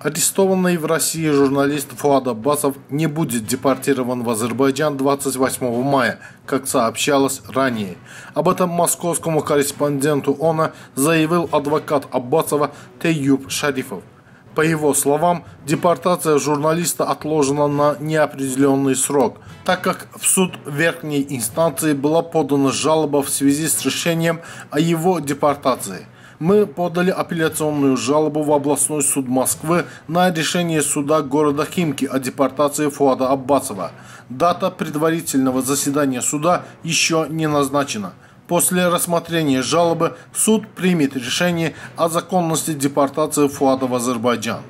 Арестованный в России журналист Фуад Аббасов не будет депортирован в Азербайджан 28 мая, как сообщалось ранее. Об этом московскому корреспонденту ОНА заявил адвокат Аббасова Тейюб Шарифов. По его словам, депортация журналиста отложена на неопределенный срок, так как в суд верхней инстанции была подана жалоба в связи с решением о его депортации – мы подали апелляционную жалобу в областной суд Москвы на решение суда города Химки о депортации Фуада Аббасова. Дата предварительного заседания суда еще не назначена. После рассмотрения жалобы суд примет решение о законности депортации Фуада в Азербайджан.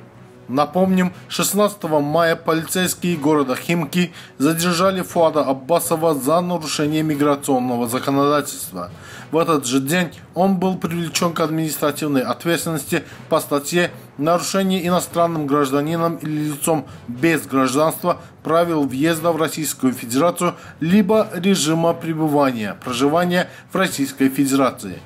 Напомним, 16 мая полицейские города Химки задержали Фуада Аббасова за нарушение миграционного законодательства. В этот же день он был привлечен к административной ответственности по статье «Нарушение иностранным гражданином или лицом без гражданства правил въезда в Российскую Федерацию либо режима пребывания, проживания в Российской Федерации».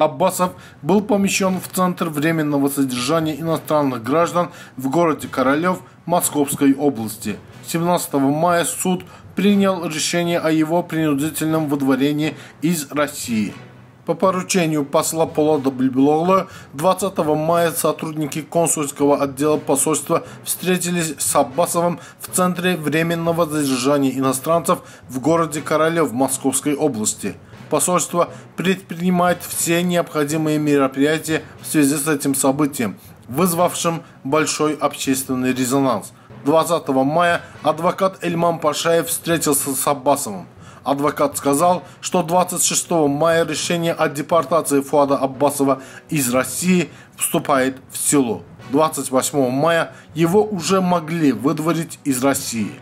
Аббасов был помещен в Центр временного содержания иностранных граждан в городе Королев Московской области. 17 мая суд принял решение о его принудительном выдворении из России. По поручению посла Полада Бельбелогла 20 мая сотрудники консульского отдела посольства встретились с Аббасовым в Центре временного задержания иностранцев в городе Королев Московской области – посольство предпринимает все необходимые мероприятия в связи с этим событием, вызвавшим большой общественный резонанс. 20 мая адвокат Эльман Пашаев встретился с Аббасовым. Адвокат сказал, что 26 мая решение о депортации Фуада Аббасова из России вступает в силу. 28 мая его уже могли выдворить из России.